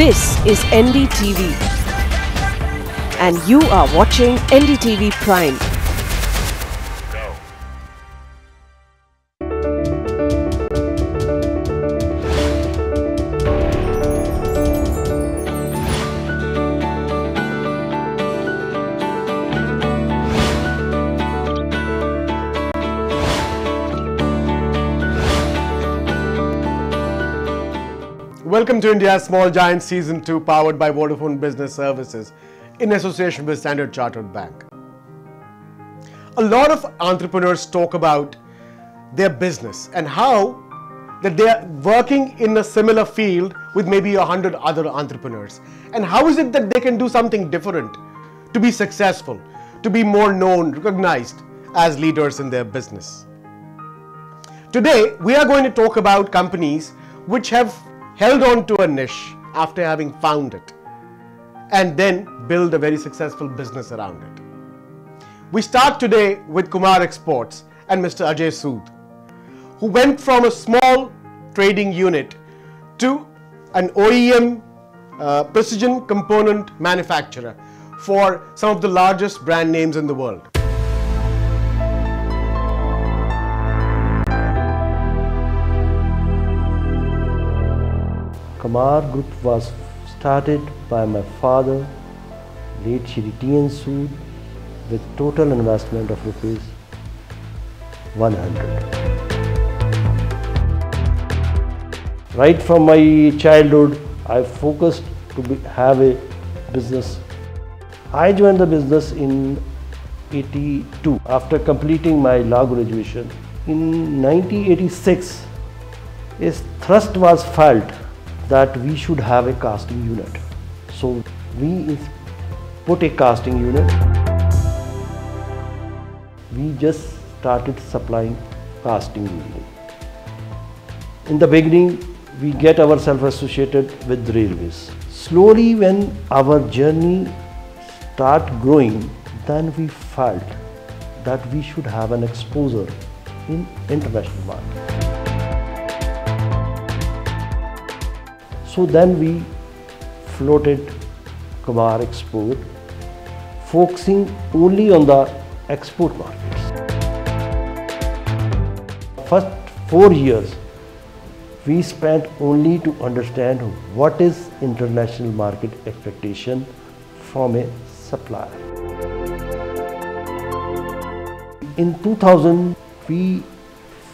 This is NDTV. And you are watching NDTV Prime. Welcome to India's Small Giant Season 2 powered by Vodafone Business Services in association with Standard Chartered Bank. A lot of entrepreneurs talk about their business and how that they are working in a similar field with maybe a hundred other entrepreneurs. And how is it that they can do something different to be successful, to be more known, recognized as leaders in their business? Today, we are going to talk about companies which have held on to a niche after having found it and then build a very successful business around it. We start today with Kumar Exports and Mr. Ajay Sood, who went from a small trading unit to an OEM uh, precision component manufacturer for some of the largest brand names in the world. Kumar Group was started by my father, late Shri T.N. Sood, with total investment of rupees 100. Right from my childhood, I focused to be, have a business. I joined the business in 82 after completing my law graduation. In 1986, a thrust was felt that we should have a casting unit. So we put a casting unit. We just started supplying casting only. In the beginning, we get ourselves associated with railways. Slowly, when our journey start growing, then we felt that we should have an exposure in international market. So then we floated Kumar Export, focusing only on the export markets. First four years, we spent only to understand what is international market expectation from a supplier. In 2000, we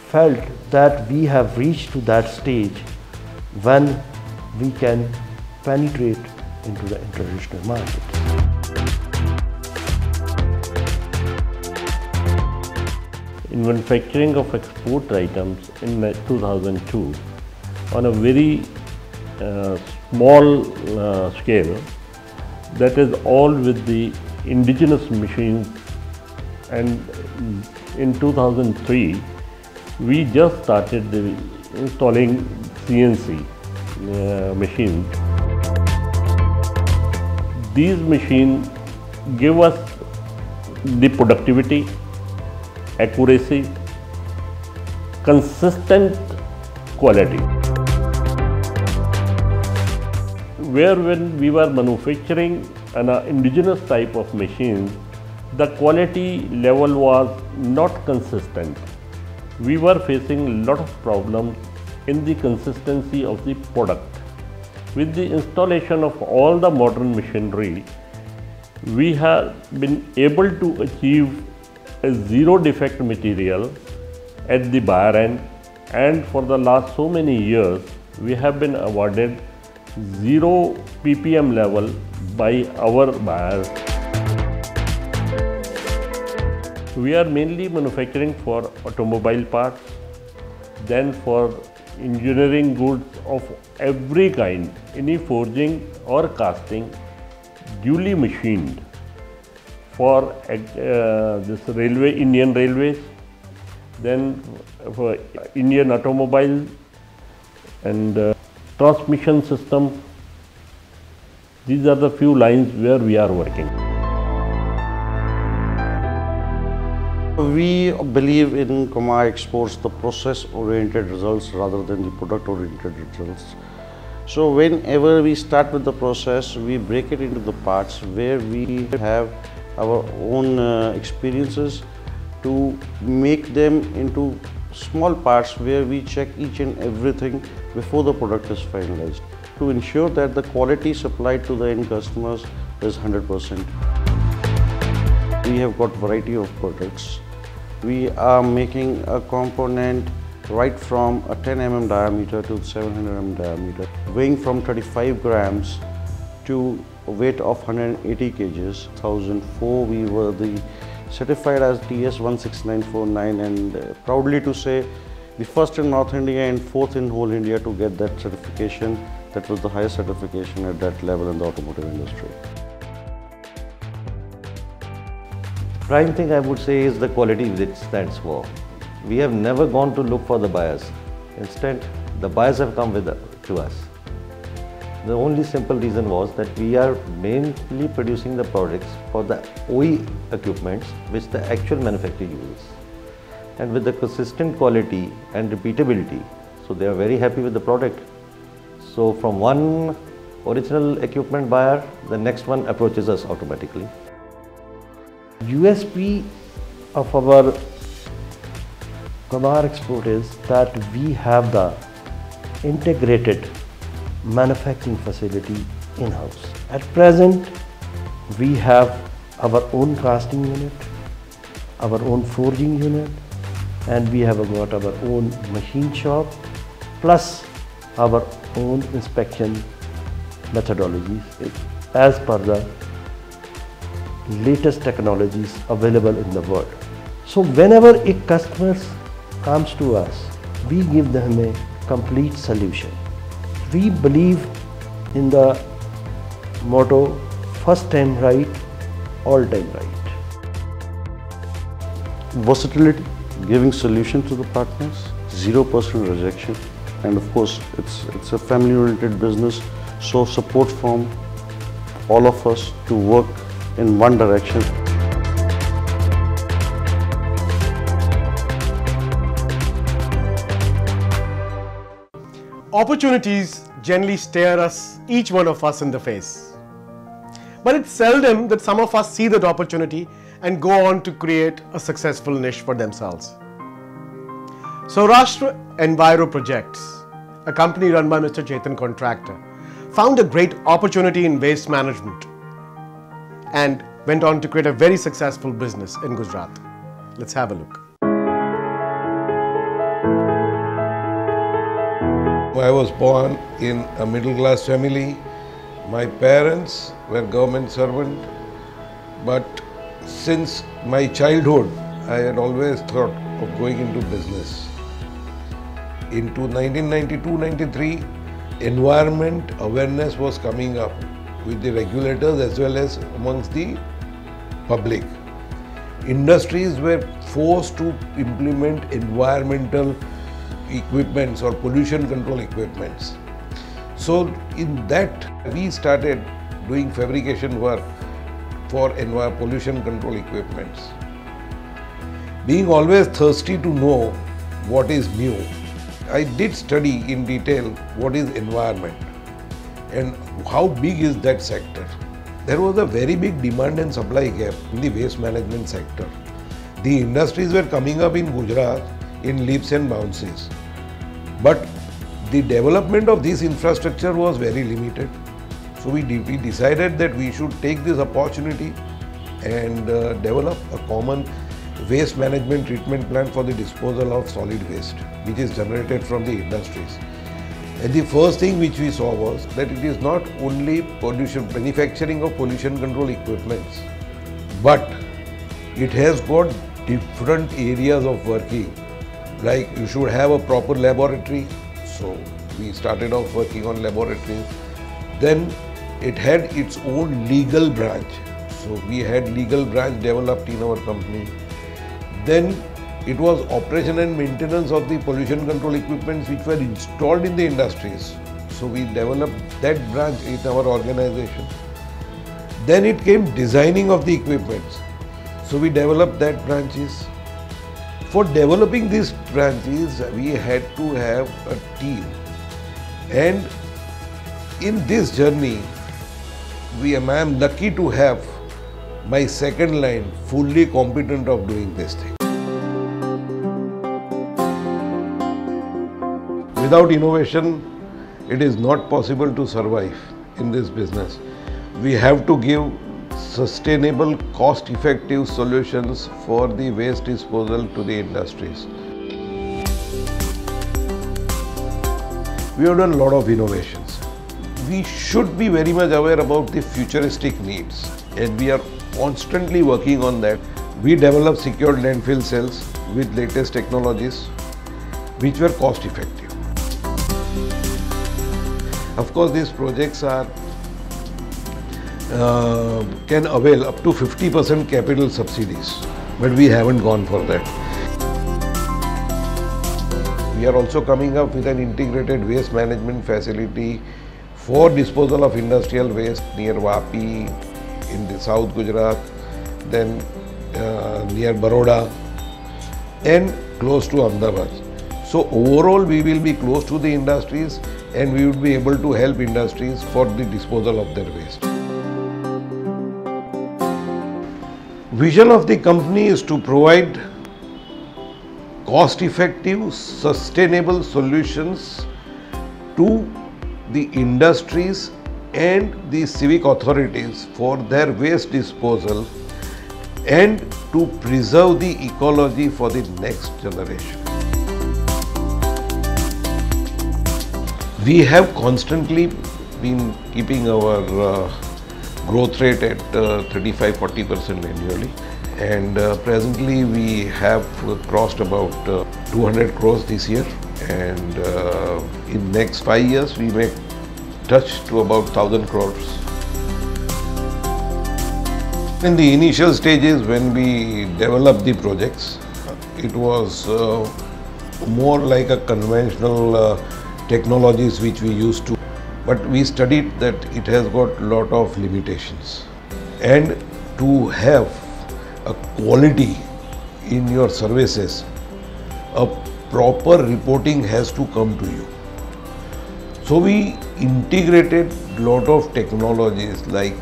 felt that we have reached to that stage when we can penetrate into the international market. In manufacturing of export items in 2002 on a very uh, small uh, scale that is all with the indigenous machines and in 2003 we just started the installing CNC machines. These machines give us the productivity, accuracy, consistent quality. Where when we were manufacturing an uh, indigenous type of machines, the quality level was not consistent. We were facing a lot of problems in the consistency of the product. With the installation of all the modern machinery, we have been able to achieve a zero defect material at the buyer end and for the last so many years we have been awarded zero ppm level by our buyers we are mainly manufacturing for automobile parts then for engineering goods of every kind any forging or casting duly machined for uh, this railway Indian railways, then for Indian automobile and uh, transmission system. These are the few lines where we are working. We believe in Kumar Exports the process oriented results rather than the product oriented results. So whenever we start with the process, we break it into the parts where we have our own uh, experiences to make them into small parts where we check each and everything before the product is finalized to ensure that the quality supplied to the end customers is 100%. We have got variety of products. We are making a component right from a 10 mm diameter to 700 mm diameter, weighing from 35 grams to a weight of 180 kgs. 2004 we were the certified as TS 16949 and uh, proudly to say the first in North India and fourth in whole India to get that certification. That was the highest certification at that level in the automotive industry. Prime thing I would say is the quality which stands for. We have never gone to look for the buyers. Instead, the buyers have come with to us. The only simple reason was that we are mainly producing the products for the OE equipments which the actual manufacturer uses. And with the consistent quality and repeatability, so they are very happy with the product. So from one original equipment buyer, the next one approaches us automatically. USP of our Kumar Export is that we have the integrated manufacturing facility in-house. At present, we have our own casting unit, our own forging unit, and we have got our own machine shop, plus our own inspection methodologies as per the latest technologies available in the world. So whenever a customer comes to us, we give them a complete solution. We believe in the motto, first time right, all time right. Versatility, giving solution to the partners, 0% rejection, and of course it's, it's a family oriented business, so support from all of us to work in one direction. Opportunities generally stare us, each one of us, in the face. But it's seldom that some of us see that opportunity and go on to create a successful niche for themselves. Saurashtra Enviro Projects, a company run by Mr. Chetan Contractor, found a great opportunity in waste management and went on to create a very successful business in Gujarat. Let's have a look. I was born in a middle class family. My parents were government servant, but since my childhood, I had always thought of going into business. Into 1992-93, environment awareness was coming up with the regulators as well as amongst the public. Industries were forced to implement environmental equipments or pollution control equipments. So in that we started doing fabrication work for pollution control equipments. Being always thirsty to know what is new, I did study in detail what is environment and how big is that sector. There was a very big demand and supply gap in the waste management sector. The industries were coming up in Gujarat in leaps and bounces. But the development of this infrastructure was very limited. So we, de we decided that we should take this opportunity and uh, develop a common waste management treatment plant for the disposal of solid waste which is generated from the industries. And the first thing which we saw was that it is not only pollution manufacturing of pollution control equipments, but it has got different areas of working. Like you should have a proper laboratory. So we started off working on laboratories. Then it had its own legal branch. So we had legal branch developed in our company. Then it was operation and maintenance of the pollution control equipments which were installed in the industries. So we developed that branch in our organization. Then it came designing of the equipments. So we developed that branches. For developing these branches, we had to have a team. And in this journey, we I am lucky to have my second line fully competent of doing this thing. Without innovation, it is not possible to survive in this business. We have to give sustainable, cost effective solutions for the waste disposal to the industries. We have done a lot of innovations. We should be very much aware about the futuristic needs and we are constantly working on that. We develop secured landfill cells with latest technologies which were cost effective. Of course, these projects are uh, can avail up to 50% capital subsidies, but we haven't gone for that. We are also coming up with an integrated waste management facility for disposal of industrial waste near Vapi in the South Gujarat, then uh, near Baroda and close to Ahmedabad. So overall we will be close to the industries and we would be able to help industries for the disposal of their waste. Vision of the company is to provide cost effective, sustainable solutions to the industries and the civic authorities for their waste disposal and to preserve the ecology for the next generation. We have constantly been keeping our uh, growth rate at 35-40% annually and uh, presently we have crossed about uh, 200 crores this year and uh, in next five years we may touch to about 1000 crores. In the initial stages when we developed the projects, it was uh, more like a conventional uh, technologies which we used to but we studied that it has got lot of limitations and to have a quality in your services a proper reporting has to come to you so we integrated lot of technologies like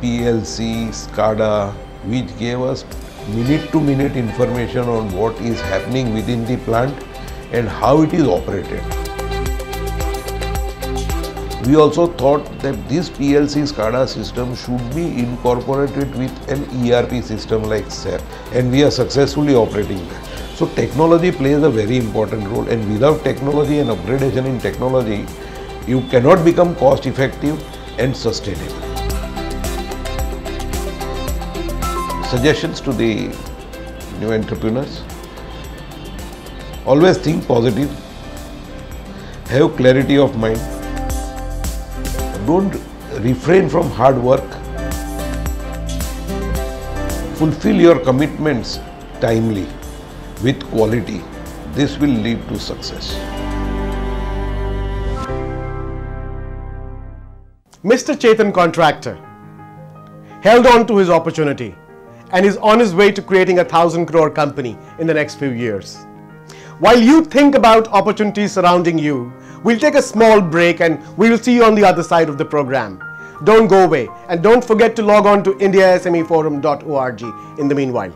PLC, SCADA which gave us minute to minute information on what is happening within the plant and how it is operated. We also thought that this PLC SCADA system should be incorporated with an ERP system like SAP and we are successfully operating that. So technology plays a very important role and without technology and upgradation in technology, you cannot become cost effective and sustainable. Suggestions to the new entrepreneurs. Always think positive, have clarity of mind, don't refrain from hard work. Fulfill your commitments timely with quality. This will lead to success. Mr. Chetan Contractor held on to his opportunity and is on his way to creating a thousand crore company in the next few years. While you think about opportunities surrounding you, we'll take a small break and we will see you on the other side of the program. Don't go away and don't forget to log on to indiasmeforum.org in the meanwhile.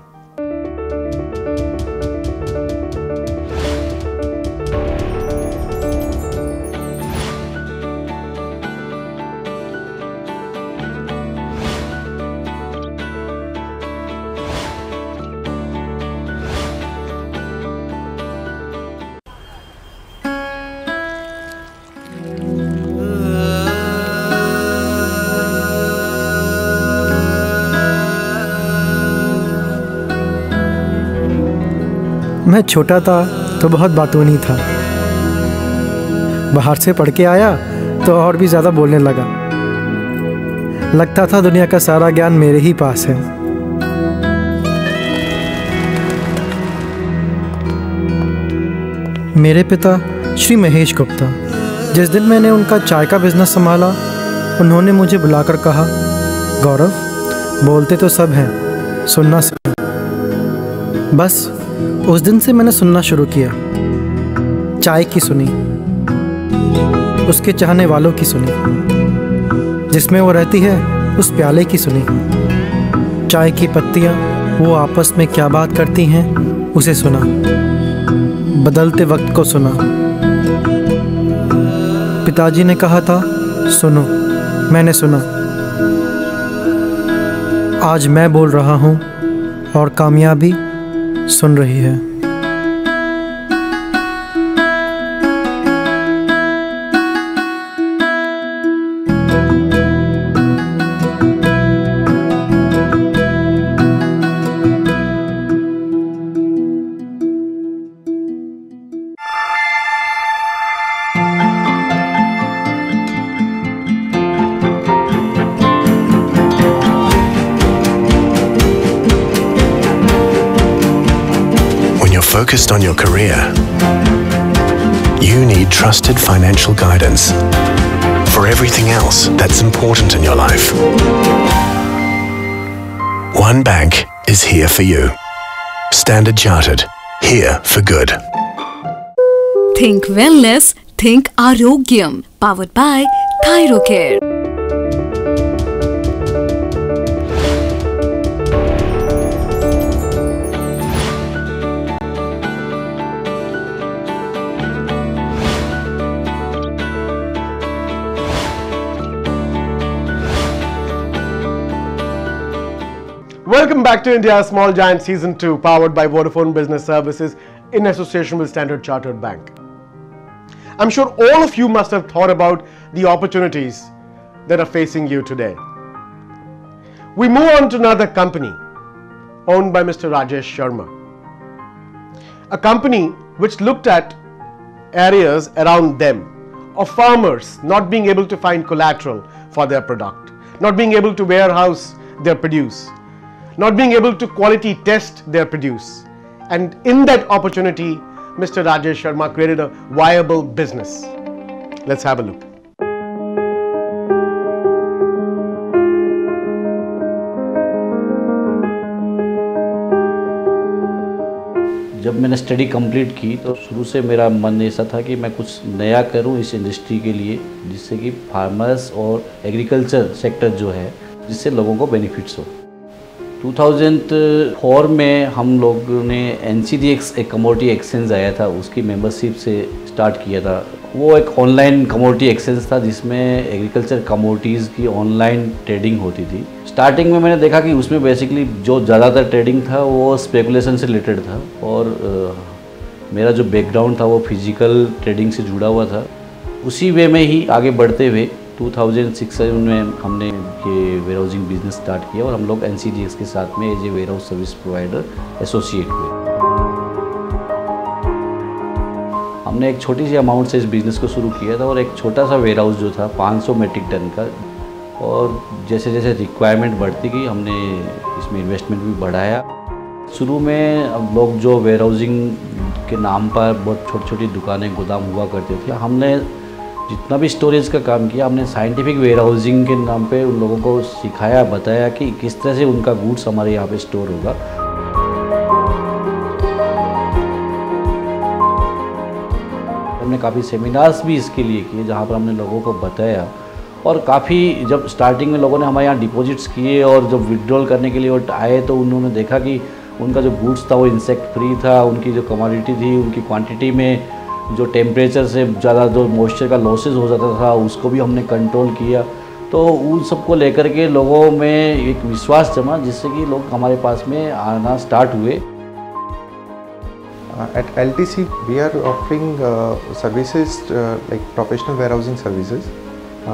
मैं छोटा था तो बहुत बातूनी था। बाहर से पढ़ के आया तो और भी ज़्यादा बोलने लगा। लगता था दुनिया का सारा ज्ञान मेरे ही पास है। मेरे पिता श्री महेश गुप्ता, जिस दिन मैंने उनका चाय का बिज़नेस संभाला, उन्होंने मुझे बुलाकर कहा, गौरव, बोलते तो सब हैं, सुनना सीख बस उस दिन से मैंने सुनना शुरू किया। चाय की सुनी, उसके चाहने वालों की सुनी, जिसमें वो रहती है, उस प्याले की सुनी। चाय की पत्तियाँ, वो आपस में क्या बात करती हैं, उसे सुना। बदलते वक्त को सुना। पिताजी ने कहा था, सुनो, मैंने सुना। आज मैं बोल रहा हूँ और कामयाबी सुन रही है। Guidance for everything else that's important in your life. One bank is here for you. Standard Chartered, here for good. Think wellness, think Arogyam. Powered by Thyrocare. Welcome back to India Small Giant Season 2, powered by Vodafone Business Services in association with Standard Chartered Bank. I'm sure all of you must have thought about the opportunities that are facing you today. We move on to another company owned by Mr. Rajesh Sharma. A company which looked at areas around them of farmers not being able to find collateral for their product, not being able to warehouse their produce, not being able to quality test their produce. And in that opportunity, Mr. Rajesh Sharma created a viable business. Let's have a look. जब मैंने study complete की तो शुरू से मेरा मन ऐसा था कि मैं कुछ नया करूँ इस इंडस्ट्री के लिए जिससे कि फार्मर्स और एग्रीकल्चर सेक्टर जो है जिससे लोगों को बेनिफिट्स हो 2004 में हम लोगों ने एन सी डी एक्स एक कमोडिटी एक्सचेंज आया था, उसकी मेंबरशिप से स्टार्ट किया था। वो एक ऑनलाइन कमोडिटी एक्सचेंज था, जिसमें एग्रीकल्चर कमोडिटीज़ की ऑनलाइन ट्रेडिंग होती थी। स्टार्टिंग में मैंने देखा कि उसमें बेसिकली जो ज़्यादातर ट्रेडिंग था, वो स्पेकुलेशन से रिलेटेड था और मेरा जो बैकग्राउंड था, वो फ़िज़िकल ट्रेडिंग से जुड़ा हुआ था। उसी वे में ही आगे बढ़ते हुए 2006 में हमने ये वेयर हाउसिंग बिज़नेस स्टार्ट किया और हम लोग एन के साथ में as a warehouse service provider associate हुए। हमने एक छोटी सी अमाउंट से इस बिज़नेस को शुरू किया था और एक छोटा सा वेयर हाउस जो था 500 मेट्रिक टन का, और जैसे जैसे रिक्वायरमेंट बढ़ती गई, हमने इसमें इन्वेस्टमेंट भी बढ़ाया। शुरू में अब लोग जो वेयर हाउसिंग के नाम पर बहुत छोटी छोटी दुकानें, गोदाम हुआ करते थे, हमने जितना भी स्टोरेज का काम किया, हमने साइंटिफिक वेयर हाउसिंग के नाम पे उन लोगों को सिखाया, बताया कि किस तरह से उनका गुड्स हमारे यहाँ पे स्टोर होगा। हमने काफ़ी सेमिनार्स भी इसके लिए किए, जहाँ पर हमने लोगों को बताया। और काफ़ी जब स्टार्टिंग में लोगों ने हमारे यहाँ डिपॉजिट्स किए और जब विड्रॉल करने के लिए वो आए तो उन्होंने देखा कि उनका जो गुड्स था वो इंसेक्ट फ्री था, उनकी जो कमोडिटी थी, उनकी क्वांटिटी में जो टेम्परेचर से ज़्यादा जो मॉइस्चर का लॉसेज हो जाता था, उसको भी हमने कंट्रोल किया। तो उन सबको लेकर के लोगों में एक विश्वास जमा, जिससे कि लोग हमारे पास में आना स्टार्ट हुए। At L T C we are offering services like professional warehousing services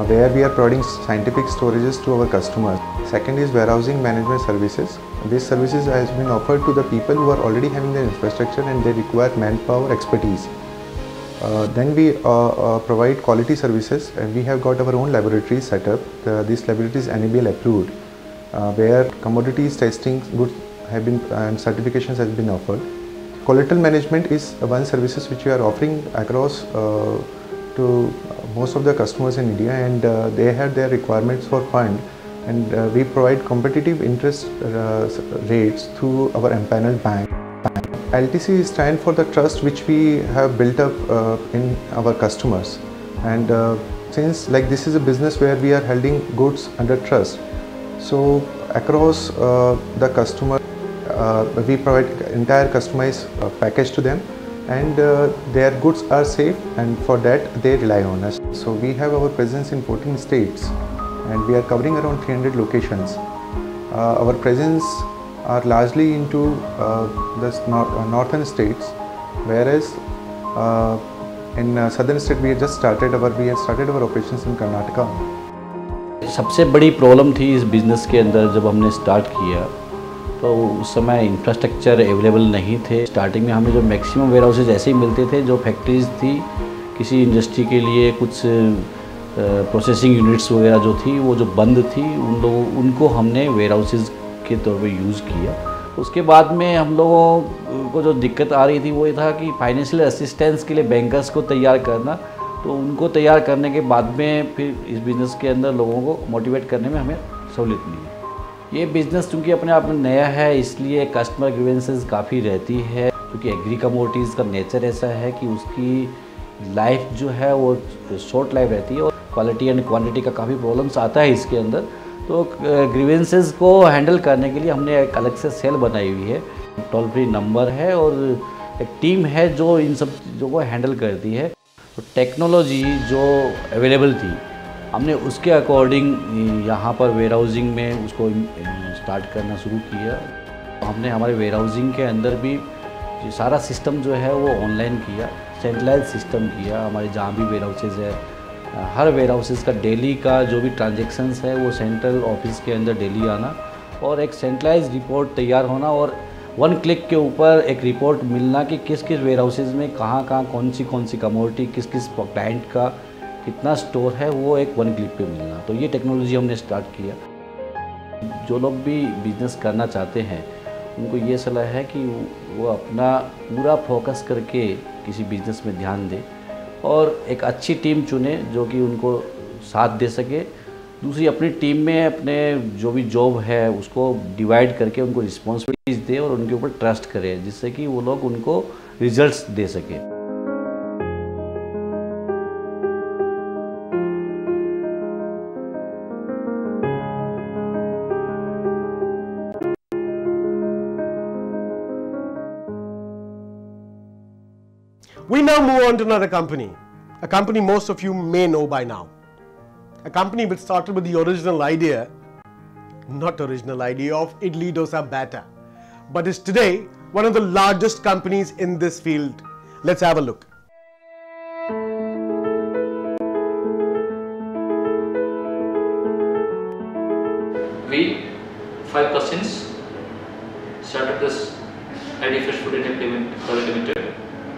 we are we are providing scientific storage to our customers second is warehousing management services this services has been offered to the people who are already having the infrastructure and they require manpower expertise Uh, then we uh, uh, provide quality services and we have got our own laboratory set up. Uh, these laboratories NABL approved, uh, where commodities testing good have been and certifications has been offered. Collateral management is one services which we are offering across uh, to most of the customers in India and uh, they have their requirements for fund and uh, we provide competitive interest uh, rates through our empaneled bank. LTC stand for the trust which we have built up uh, in our customers and uh, since like this is a business where we are holding goods under trust, so across uh, the customer, uh, we provide entire customized uh, package to them and uh, their goods are safe and for that they rely on us. So we have our presence in 14 states and we are covering around 300 locations. Our presence are largely into uh, the nor- uh, northern states whereas uh, in uh, southern state we just started our we have started our operations in Karnataka. सबसे बड़ी problem थी इस business के अंदर जब हमने start किया तो उस समय इंफ्रास्ट्रक्चर अवेलेबल नहीं थे स्टार्टिंग में हमें जो मैक्सिमम वेयर हाउसेज ऐसे ही मिलते थे जो फैक्ट्रीज थी किसी इंडस्ट्री के लिए कुछ प्रोसेसिंग यूनिट्स वगैरह जो थी वो जो बंद थी उन लोगों उनको हमने वेयर हाउसेज के तौर पे यूज़ किया। उसके बाद में हम लोगों को जो दिक्कत आ रही थी वो ये था कि फाइनेंशियल असिस्टेंस के लिए बैंकर्स को तैयार करना। तो उनको तैयार करने के बाद में फिर इस बिज़नेस के अंदर लोगों को मोटिवेट करने में हमें सहूलियत मिली। ये बिज़नेस चूँकि अपने आप में नया है, इसलिए कस्टमर ग्रीवेंसेस काफ़ी रहती है, क्योंकि एग्री कमोडिटीज़ का नेचर ऐसा है कि उसकी लाइफ जो है वो शॉर्ट लाइफ रहती है और क्वालिटी एंड क्वांटिटी का काफ़ी प्रॉब्लम्स आता है इसके अंदर। तो ग्रीवेंसेस को हैंडल करने के लिए हमने एक अलग से सेल बनाई हुई है। टोल फ्री नंबर है और एक टीम है जो इन सब चीज़ों को हैंडल करती है। तो टेक्नोलॉजी जो अवेलेबल थी, हमने उसके अकॉर्डिंग यहाँ पर वेयर हाउसिंग में उसको स्टार्ट करना शुरू किया। हमने हमारे वेयर हाउसिंग के अंदर भी सारा सिस्टम जो है वो ऑनलाइन किया सेंट्रलाइज सिस्टम किया। हमारे जहाँ भी वेयर हाउसेज है हर वेयर हाउसेज का डेली का जो भी ट्रांजेक्शन्स है, वो सेंट्रल ऑफ़िस के अंदर डेली आना और एक सेंट्रलाइज रिपोर्ट तैयार होना और वन क्लिक के ऊपर एक रिपोर्ट मिलना कि किस किस वेयर हाउसेज में कहाँ कहाँ कौन सी कौन सी कमोडिटी किस किस क्लाइंट का कितना स्टोर है, वो एक वन क्लिक पे मिलना। तो ये टेक्नोलॉजी हमने स्टार्ट किया। जो लोग भी बिज़नेस करना चाहते हैं, उनको ये सलाह है कि वो अपना पूरा फोकस करके किसी बिज़नेस में ध्यान दें। और एक अच्छी टीम चुने जो कि उनको साथ दे सके। दूसरी, अपनी टीम में अपने जो भी जॉब है, उसको डिवाइड करके उनको रिस्पॉन्सिबिलिटीज दे और उनके ऊपर ट्रस्ट करें, जिससे कि वो लोग उनको रिजल्ट्स दे सके। We now move on to another company, a company most of you may know by now. A company which started with the original idea, not original idea of idli dosa batter, but is today one of the largest companies in this field. Let's have a look. We, five cousins, started this ID Fresh Food India Limited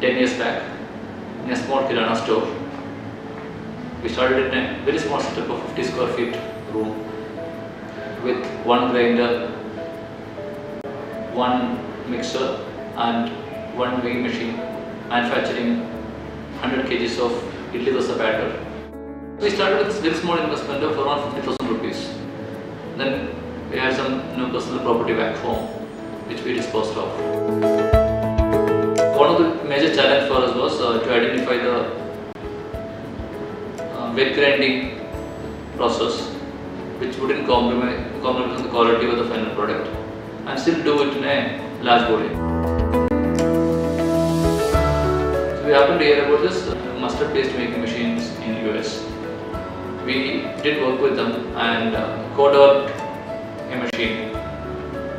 10 years back in a small kirana store. We started in a very small setup of 50 square feet room with one grinder, one mixer and one weighing machine manufacturing 100 kgs of idli dosa batter. We started with very small investment of around 50,000 rupees. Then we had some you personal property back home which we disposed of. The major challenge for us was uh, to identify the uh, wet grinding process which wouldn't compromise, compromise the quality of the final product and still do it in a large volume. So we happened to hear about this uh, mustard paste making machines in US. We did work with them and uh, co-developed a machine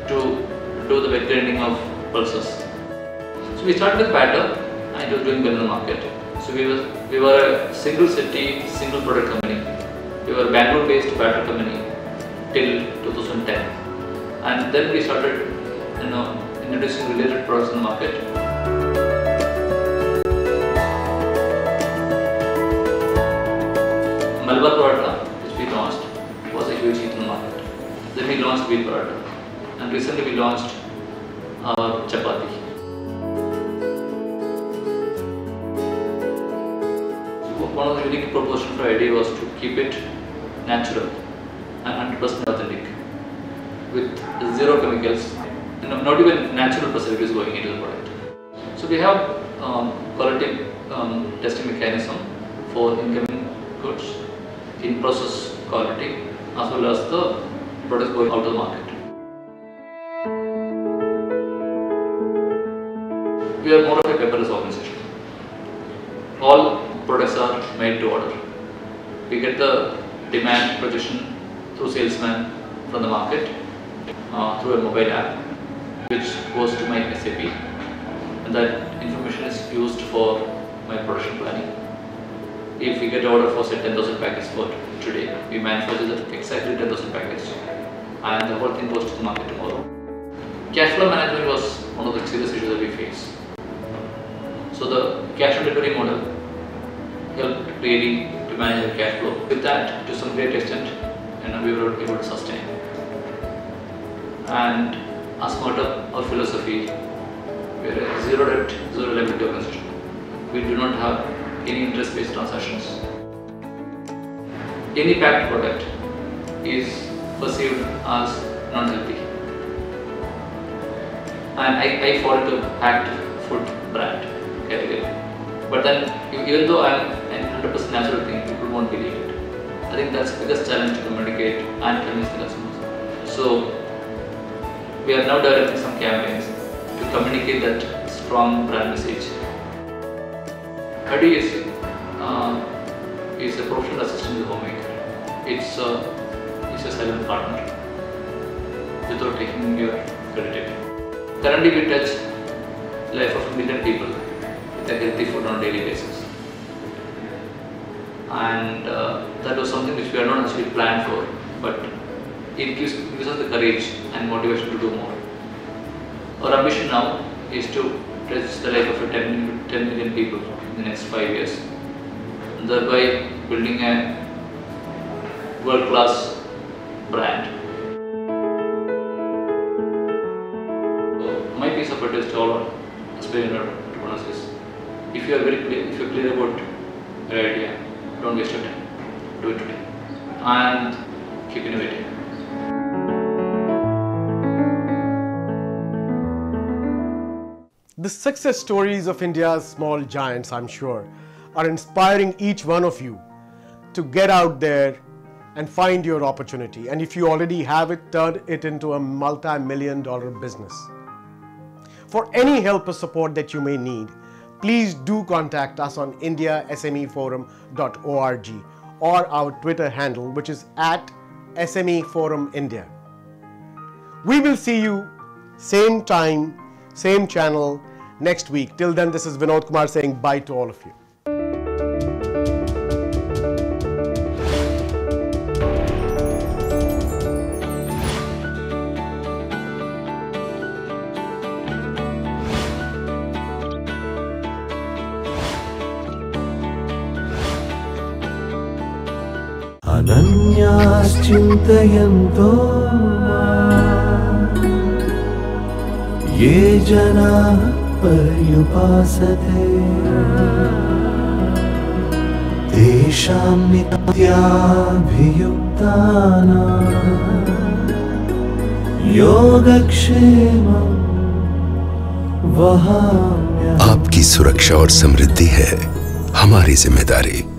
to do the wet grinding of pulses. We started with batter and it was doing well in the market. So we were, we were a single city, single product company. We were a Bangalore based batter company till 2010. And then we started you know, introducing related products in the market. Malabar paratha, which we launched, was a huge hit in the market. Then we launched wheat paratha. And recently we launched our chapati. One of the unique proposition for ID was to keep it natural and 100% authentic with zero chemicals, not even natural preservatives going into the product. So we have um, quality um, testing mechanism for incoming goods in-process quality as well as the products going out to the market. We are more of a paperless organization. All products are made to order. We get the demand projection through salesman from the market uh, through a mobile app which goes to my SAP and that information is used for my production planning. If we get order for say 10,000 packets for today, we manufacture exactly 10,000 packets and the whole thing goes to the market tomorrow. Cash flow management was one of the serious issues that we face. So the cash on delivery model helped really to manage the cash flow. With that, to some great extent, you know, we were able to sustain. And as part of our philosophy, we are a zero debt, zero liability organization. We do not have any interest-based transactions. Any packed product is perceived as non-healthy. And I, I fall into packed food brand category. But then, even though I'm a 100% natural thing, people won't believe it. I think that's the biggest challenge to communicate and convince the customers. So, we are now directing some campaigns to communicate that strong brand message. Hadi is, uh, is a professional assistant to the homemaker. It's a, it's a silent partner without taking your credit. Currently, we touch life of a million people with a healthy food on a daily basis. And uh, that was something which we are not actually planned for, but it gives, gives us the courage and motivation to do more. Our ambition now is to touch the life of a 10, million- 10 million people in the next five years, thereby building a world-class brand. My piece of advice to all aspiring entrepreneurs is, if you are very clear, if you're clear about your idea, don't waste your time. Do it today, and keep innovating. The success stories of India's small giants, I'm sure, are inspiring each one of you to get out there and find your opportunity. And if you already have it, turn it into a multi million dollar business. For any help or support that you may need, please do contact us on indiasmeforum.org or our Twitter handle, which is at SME Forum India. We will see you same time, same channel next week. Till then, this is Vinod Kumar saying bye to all of you. माम्, ये जनाः पर्युपासते तेषां नित्याभियुक्तानां योगक्षेमं वहाम्यहम्। आपकी सुरक्षा और समृद्धि है हमारी ज़िम्मेदारी।